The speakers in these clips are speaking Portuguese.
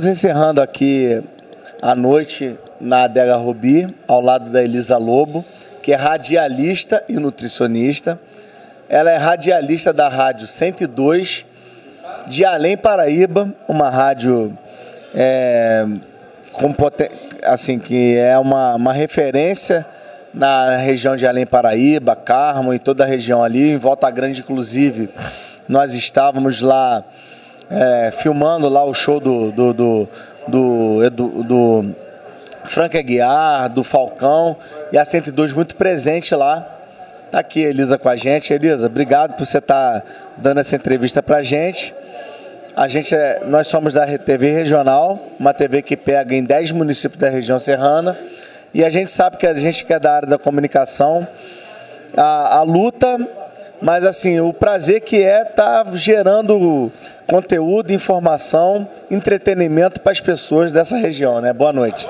Estamos encerrando aqui a noite na Adega Rubi, ao lado da Elisa Lobo, que é radialista e nutricionista. Ela é radialista da Rádio 102 de Além Paraíba, uma rádio é, com assim, que é uma, uma referência na região de Além Paraíba, Carmo e toda a região ali, em Volta Grande, inclusive. Nós estávamos lá é, filmando lá o show do, do, do, do, do, do Frank Aguiar, do Falcão e a 102 muito presente lá. Tá aqui Elisa com a gente. Elisa, obrigado por você estar tá dando essa entrevista pra gente. A gente é, nós somos da TV Regional, uma TV que pega em 10 municípios da região serrana. E a gente sabe que a gente que é da área da comunicação, a, a luta, mas assim, o prazer que é estar tá gerando conteúdo, informação, entretenimento para as pessoas dessa região, né? Boa noite.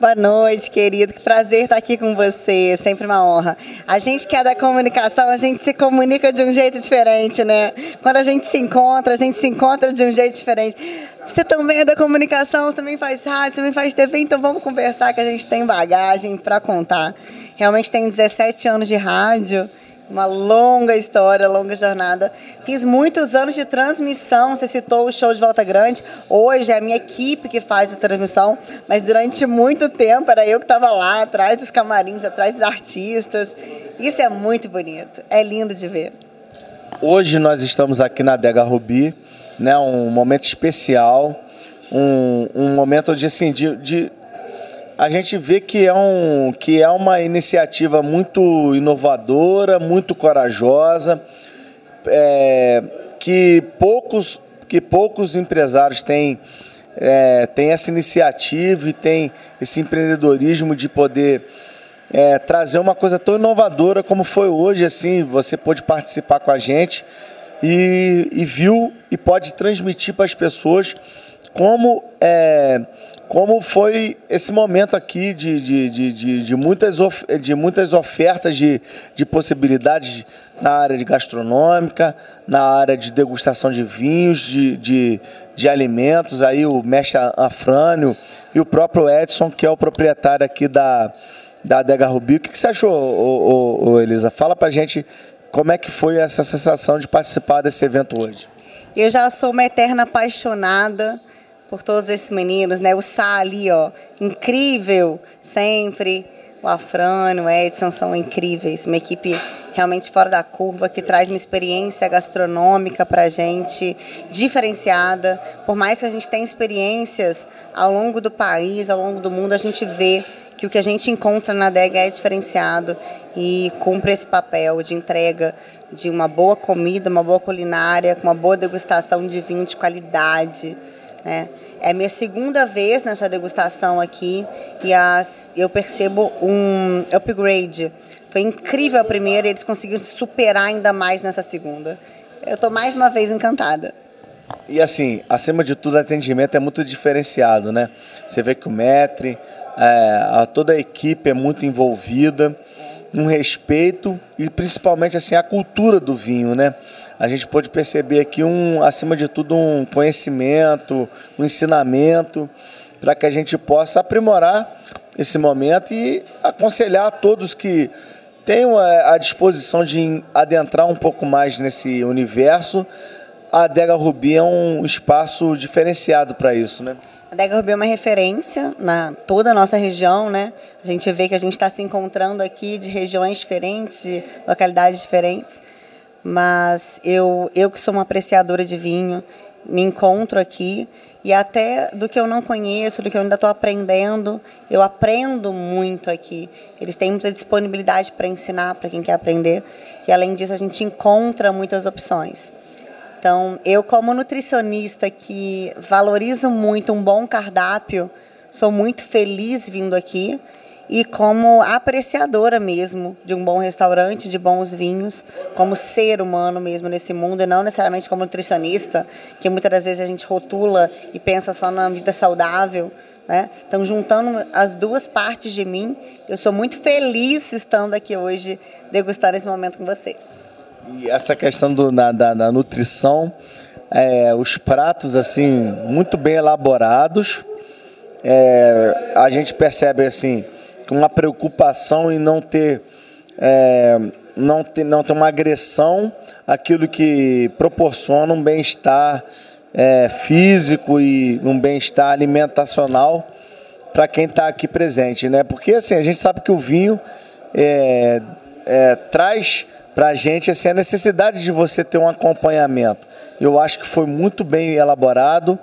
Boa noite, querido. Que prazer estar aqui com você. É sempre uma honra. A gente que é da comunicação, a gente se comunica de um jeito diferente, né? Quando a gente se encontra, a gente se encontra de um jeito diferente. Você também é da comunicação, você também faz rádio, você também faz TV, então vamos conversar que a gente tem bagagem para contar. Realmente tenho 17 anos de rádio uma longa história, longa jornada. Fiz muitos anos de transmissão, você citou o show de Volta Grande. Hoje é a minha equipe que faz a transmissão, mas durante muito tempo era eu que estava lá, atrás dos camarins, atrás dos artistas. Isso é muito bonito, é lindo de ver. Hoje nós estamos aqui na Dega Rubi, né, um momento especial, um, um momento de, assim, de, de a gente vê que é, um, que é uma iniciativa muito inovadora, muito corajosa, é, que, poucos, que poucos empresários têm, é, têm essa iniciativa e têm esse empreendedorismo de poder é, trazer uma coisa tão inovadora como foi hoje, assim, você pôde participar com a gente e, e viu e pode transmitir para as pessoas como é, como foi esse momento aqui de, de, de, de, de muitas, of, de muitas ofertas de, de possibilidades na área de gastronômica, na área de degustação de vinhos, de, de, de alimentos, aí o mestre Afrânio e o próprio Edson, que é o proprietário aqui da, da Adega Rubi. O que, que você achou, ô, ô, ô, Elisa? Fala pra gente como é que foi essa sensação de participar desse evento hoje. Eu já sou uma eterna apaixonada por todos esses meninos, né? O Sá ali, ó, incrível, sempre. O Afrano, o Edson são incríveis. Uma equipe realmente fora da curva, que traz uma experiência gastronômica para gente, diferenciada. Por mais que a gente tenha experiências ao longo do país, ao longo do mundo, a gente vê que o que a gente encontra na adega é diferenciado e cumpre esse papel de entrega de uma boa comida, uma boa culinária, com uma boa degustação de vinho de qualidade. Né? É minha segunda vez nessa degustação aqui e as, eu percebo um upgrade. Foi incrível a primeira e eles conseguiram superar ainda mais nessa segunda. Eu estou mais uma vez encantada. E assim, acima de tudo, o atendimento é muito diferenciado, né? Você vê que o Metre, é, toda a equipe é muito envolvida, um respeito e principalmente assim a cultura do vinho, né? a gente pode perceber aqui, um, acima de tudo, um conhecimento, um ensinamento, para que a gente possa aprimorar esse momento e aconselhar a todos que tenham a disposição de adentrar um pouco mais nesse universo. A Adega Rubi é um espaço diferenciado para isso, né? A Adega Rubi é uma referência na toda a nossa região, né? A gente vê que a gente está se encontrando aqui de regiões diferentes, de localidades diferentes mas eu, eu que sou uma apreciadora de vinho, me encontro aqui e até do que eu não conheço, do que eu ainda estou aprendendo, eu aprendo muito aqui. Eles têm muita disponibilidade para ensinar para quem quer aprender e além disso a gente encontra muitas opções. Então, eu como nutricionista que valorizo muito um bom cardápio, sou muito feliz vindo aqui e como apreciadora mesmo de um bom restaurante, de bons vinhos, como ser humano mesmo nesse mundo, e não necessariamente como nutricionista, que muitas das vezes a gente rotula e pensa só na vida saudável. Né? Então, juntando as duas partes de mim, eu sou muito feliz estando aqui hoje, degustando esse momento com vocês. E essa questão do, na, da, da nutrição é, os pratos assim muito bem elaborados. É, a gente percebe assim uma preocupação em não ter é, não ter não ter uma agressão aquilo que proporciona um bem-estar é, físico e um bem-estar alimentacional para quem está aqui presente, né? Porque assim a gente sabe que o vinho é, é, traz para a gente assim, a necessidade de você ter um acompanhamento. Eu acho que foi muito bem elaborado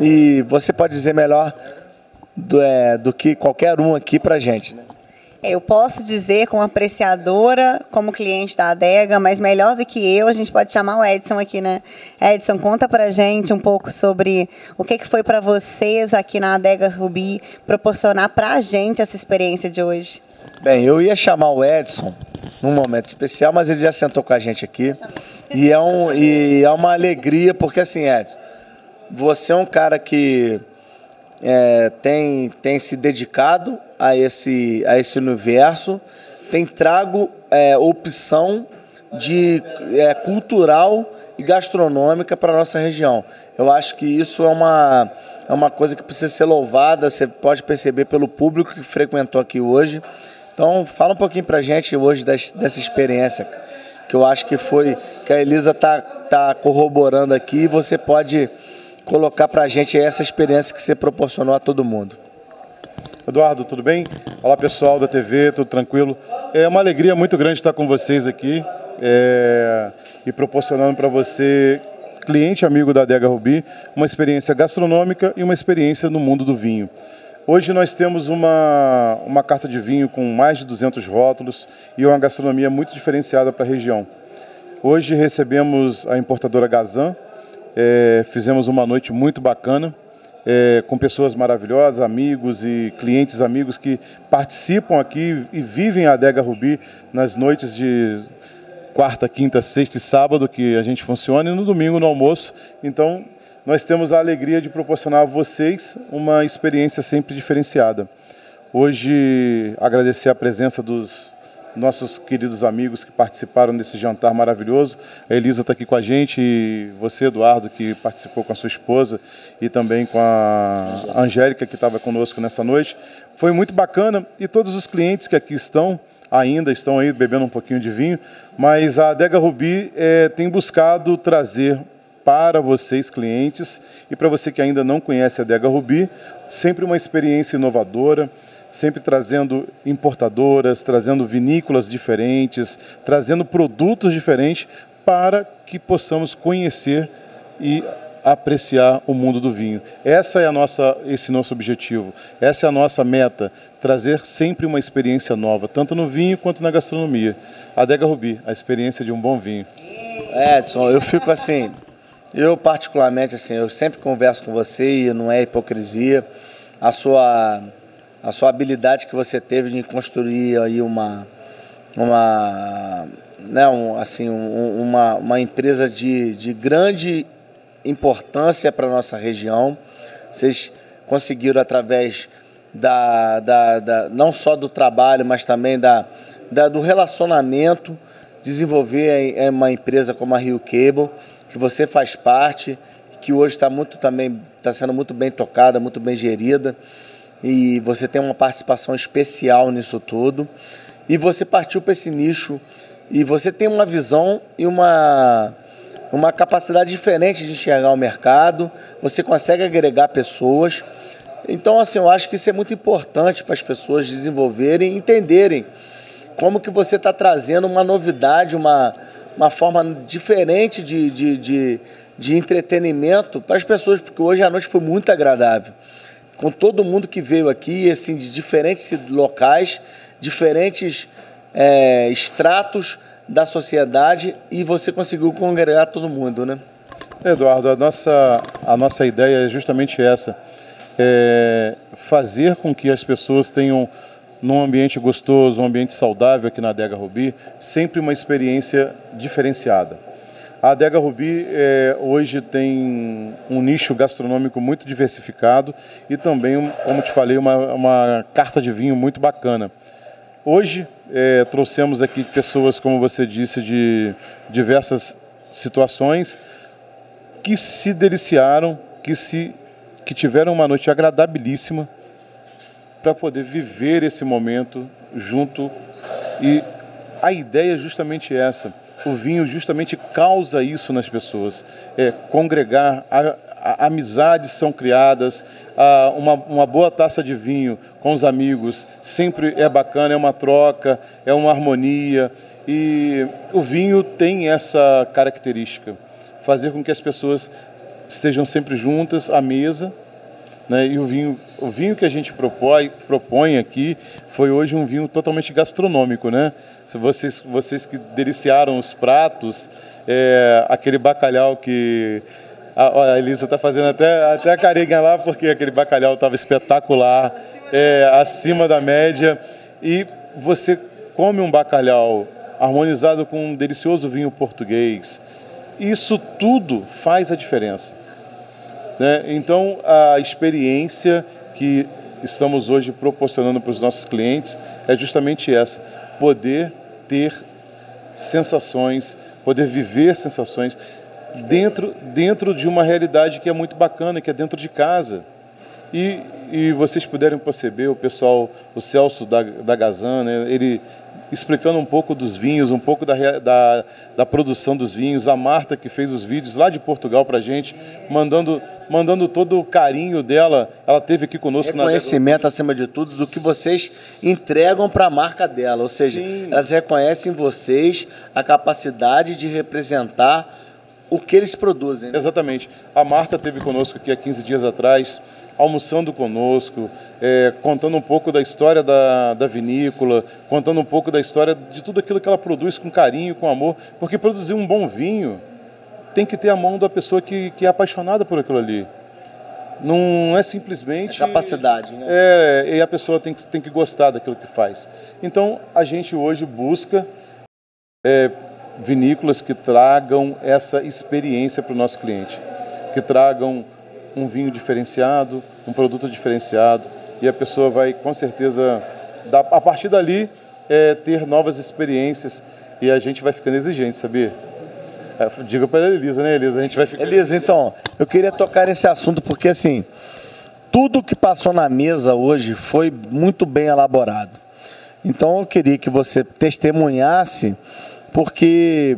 e você pode dizer melhor do, é, do que qualquer um aqui para a gente. Né? Eu posso dizer como apreciadora, como cliente da adega, mas melhor do que eu, a gente pode chamar o Edson aqui, né? Edson, conta pra gente um pouco sobre o que, que foi para vocês aqui na adega Rubi proporcionar para a gente essa experiência de hoje. Bem, eu ia chamar o Edson num momento especial, mas ele já sentou com a gente aqui. E é, um, e é uma alegria, porque assim, Edson, você é um cara que é, tem, tem se dedicado a esse, a esse universo, tem trago é, opção de é, cultural e gastronômica para a nossa região. Eu acho que isso é uma, é uma coisa que precisa ser louvada, você pode perceber pelo público que frequentou aqui hoje. Então, fala um pouquinho para a gente hoje dessa experiência, que eu acho que foi, que a Elisa está tá corroborando aqui, e você pode colocar para a gente essa experiência que você proporcionou a todo mundo. Eduardo, tudo bem? Olá pessoal da TV, tudo tranquilo? É uma alegria muito grande estar com vocês aqui é, e proporcionando para você, cliente amigo da Adega Rubi, uma experiência gastronômica e uma experiência no mundo do vinho. Hoje nós temos uma, uma carta de vinho com mais de 200 rótulos e uma gastronomia muito diferenciada para a região. Hoje recebemos a importadora Gazan, é, fizemos uma noite muito bacana, é, com pessoas maravilhosas, amigos e clientes amigos que participam aqui e vivem a Adega Rubi nas noites de quarta, quinta, sexta e sábado que a gente funciona e no domingo no almoço. Então, nós temos a alegria de proporcionar a vocês uma experiência sempre diferenciada. Hoje, agradecer a presença dos nossos queridos amigos que participaram desse jantar maravilhoso. A Elisa está aqui com a gente e você, Eduardo, que participou com a sua esposa e também com a Angélica, que estava conosco nessa noite. Foi muito bacana e todos os clientes que aqui estão, ainda estão aí bebendo um pouquinho de vinho, mas a Adega Rubi é, tem buscado trazer para vocês, clientes, e para você que ainda não conhece a Adega Rubi, sempre uma experiência inovadora, sempre trazendo importadoras, trazendo vinícolas diferentes, trazendo produtos diferentes para que possamos conhecer e apreciar o mundo do vinho. Essa é a nossa, esse nosso objetivo. Essa é a nossa meta, trazer sempre uma experiência nova, tanto no vinho quanto na gastronomia. Adega Rubi, a experiência de um bom vinho. Edson, eu fico assim, eu particularmente assim, eu sempre converso com você e não é hipocrisia. A sua a sua habilidade que você teve de construir aí uma, uma, né, um, assim, um, uma, uma empresa de, de grande importância para nossa região. Vocês conseguiram através da, da, da, não só do trabalho, mas também da, da, do relacionamento, desenvolver uma empresa como a Rio Cable, que você faz parte, que hoje está muito também está sendo muito bem tocada, muito bem gerida e você tem uma participação especial nisso tudo. E você partiu para esse nicho e você tem uma visão e uma, uma capacidade diferente de enxergar o mercado, você consegue agregar pessoas. Então, assim, eu acho que isso é muito importante para as pessoas desenvolverem entenderem como que você está trazendo uma novidade, uma, uma forma diferente de, de, de, de entretenimento para as pessoas, porque hoje a noite foi muito agradável com todo mundo que veio aqui, assim, de diferentes locais, diferentes é, estratos da sociedade e você conseguiu congregar todo mundo, né? Eduardo, a nossa, a nossa ideia é justamente essa, é fazer com que as pessoas tenham num ambiente gostoso, um ambiente saudável aqui na Adega Rubi, sempre uma experiência diferenciada. A Adega Rubi é, hoje tem um nicho gastronômico muito diversificado e também, como te falei, uma, uma carta de vinho muito bacana. Hoje é, trouxemos aqui pessoas, como você disse, de diversas situações, que se deliciaram, que se que tiveram uma noite agradabilíssima para poder viver esse momento junto e a ideia é justamente essa. O vinho justamente causa isso nas pessoas, é congregar, a, a, amizades são criadas, a, uma, uma boa taça de vinho com os amigos sempre é bacana, é uma troca, é uma harmonia e o vinho tem essa característica, fazer com que as pessoas estejam sempre juntas à mesa, né? E o vinho, o vinho que a gente propõe, propõe aqui foi hoje um vinho totalmente gastronômico, né? Vocês, vocês que deliciaram os pratos, é, aquele bacalhau que a, a Elisa está fazendo até, até a carinha lá, porque aquele bacalhau estava espetacular, é, acima da média. E você come um bacalhau harmonizado com um delicioso vinho português. Isso tudo faz a diferença. Né? Então, a experiência que estamos hoje proporcionando para os nossos clientes é justamente essa: poder ter sensações, poder viver sensações dentro, dentro de uma realidade que é muito bacana, que é dentro de casa. E, e vocês puderem perceber, o pessoal, o Celso da, da Gazan, né, ele explicando um pouco dos vinhos, um pouco da, da, da, produção dos vinhos. A Marta, que fez os vídeos lá de Portugal para a gente, mandando, mandando todo o carinho dela. Ela teve aqui conosco. Reconhecimento, na... acima de tudo, do que vocês entregam para a marca dela. Ou seja, Sim. elas reconhecem vocês a capacidade de representar o que eles produzem. Né? Exatamente. A Marta teve conosco aqui há 15 dias atrás almoçando conosco, é, contando um pouco da história da, da vinícola, contando um pouco da história de tudo aquilo que ela produz com carinho, com amor, porque produzir um bom vinho tem que ter a mão da pessoa que, que é apaixonada por aquilo ali. Não é simplesmente. É capacidade, né? É, e a pessoa tem que, tem que gostar daquilo que faz. Então, a gente hoje busca é, vinícolas que tragam essa experiência para o nosso cliente, que tragam um vinho diferenciado, um produto diferenciado, e a pessoa vai com certeza, a partir dali, é, ter novas experiências e a gente vai ficando exigente, sabia? É, diga para a Elisa, né, Elisa? A gente vai ficar... Elisa, então, eu queria tocar nesse assunto porque, assim, tudo que passou na mesa hoje foi muito bem elaborado. Então, eu queria que você testemunhasse, porque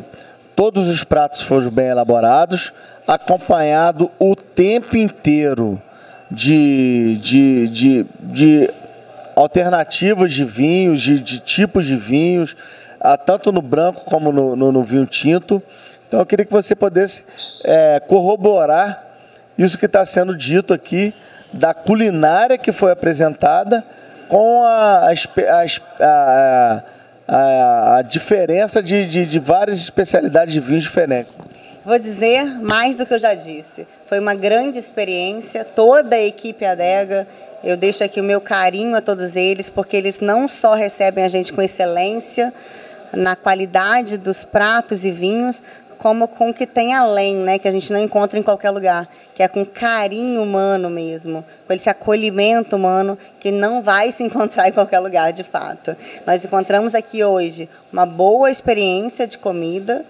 todos os pratos foram bem elaborados, acompanhado o tempo inteiro de, de, de, de alternativas de vinhos, de, de, tipos de vinhos, ah, tanto no branco como no, no, no, vinho tinto. Então eu queria que você pudesse é, corroborar isso que está sendo dito aqui, da culinária que foi apresentada com a, a, a, a, diferença de, de, de várias especialidades de vinhos diferentes. Vou dizer mais do que eu já disse. Foi uma grande experiência, toda a equipe Adega. Eu deixo aqui o meu carinho a todos eles, porque eles não só recebem a gente com excelência na qualidade dos pratos e vinhos, como com o que tem além, né, que a gente não encontra em qualquer lugar, que é com carinho humano mesmo, com esse acolhimento humano que não vai se encontrar em qualquer lugar, de fato. Nós encontramos aqui hoje uma boa experiência de comida,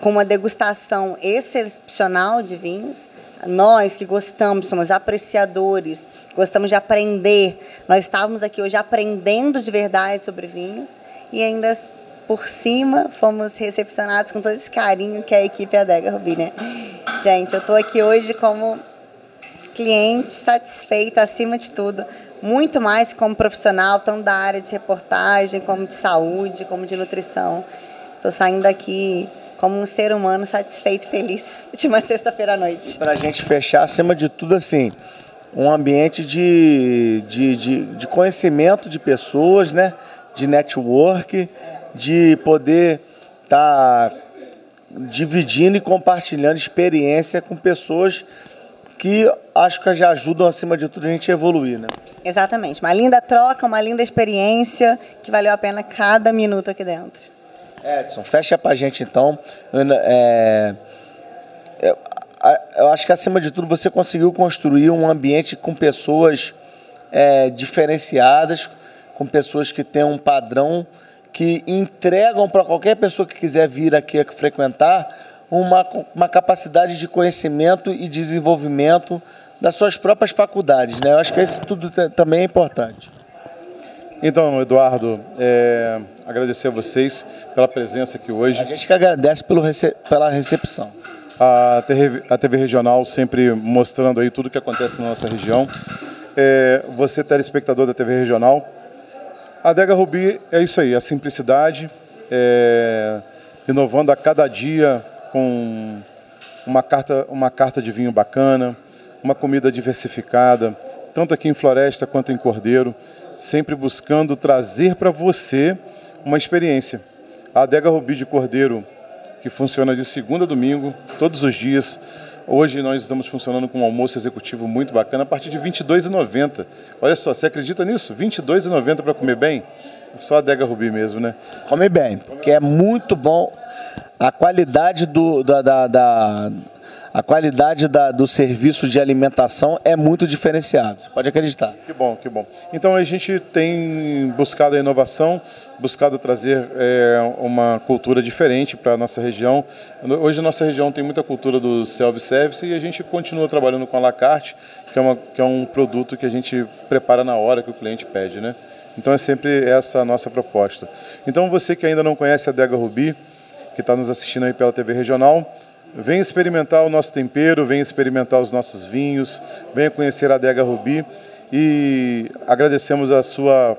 com uma degustação excepcional de vinhos. Nós que gostamos, somos apreciadores, gostamos de aprender. Nós estávamos aqui hoje aprendendo de verdade sobre vinhos e ainda por cima fomos recepcionados com todo esse carinho que a equipe Adega Rubi, né? Gente, eu estou aqui hoje como cliente satisfeita acima de tudo, muito mais como profissional, tanto da área de reportagem, como de saúde, como de nutrição. Estou saindo daqui como um ser humano satisfeito e feliz de uma sexta-feira à noite. Para a gente fechar, acima de tudo, assim, um ambiente de, de, de, de conhecimento de pessoas, né? de network, de poder estar tá dividindo e compartilhando experiência com pessoas que acho que já ajudam, acima de tudo, a gente a evoluir, né? Exatamente. Uma linda troca, uma linda experiência que valeu a pena cada minuto aqui dentro. Edson, fecha pra gente então. É, eu, acho que acima de tudo você conseguiu construir um ambiente com pessoas é, diferenciadas, com pessoas que têm um padrão que entregam para qualquer pessoa que quiser vir aqui frequentar uma, uma capacidade de conhecimento e desenvolvimento das suas próprias faculdades. Né? Eu acho que isso tudo também é importante. Então, Eduardo, é, agradecer a vocês pela presença aqui hoje. A gente que agradece pelo rece pela recepção. A TV, a TV Regional sempre mostrando aí tudo o que acontece na nossa região. É, você, telespectador da TV Regional, a Adega Rubi é isso aí, a simplicidade, é, inovando a cada dia com uma carta, uma carta de vinho bacana, uma comida diversificada, tanto aqui em Floresta quanto em Cordeiro sempre buscando trazer para você uma experiência. A adega Rubi de Cordeiro, que funciona de segunda a domingo, todos os dias. Hoje nós estamos funcionando com um almoço executivo muito bacana a partir de R$ 22,90. Olha só, você acredita nisso? R$ 22,90 para comer bem? Só a adega Rubi mesmo, né? Come bem, porque é muito bom a qualidade do, da, da, da a qualidade da, do serviço de alimentação é muito diferenciado. Você pode acreditar. Que bom, que bom. Então a gente tem buscado a inovação, buscado trazer é, uma cultura diferente para a nossa região. Hoje a nossa região tem muita cultura do self-service e a gente continua trabalhando com a la carte, que é, uma, que é um produto que a gente prepara na hora que o cliente pede, né? Então é sempre essa a nossa proposta. Então você que ainda não conhece a Dega Rubi, que está nos assistindo aí pela TV Regional, Venha experimentar o nosso tempero, venha experimentar os nossos vinhos, venha conhecer a Adega Rubi e agradecemos a sua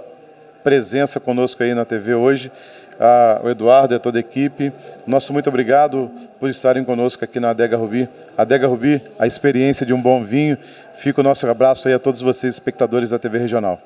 presença conosco aí na TV hoje, a, o Eduardo e a toda a equipe. Nosso muito obrigado por estarem conosco aqui na Adega Rubi. Adega Rubi, a experiência de um bom vinho. Fica o nosso abraço aí a todos vocês, espectadores da TV Regional.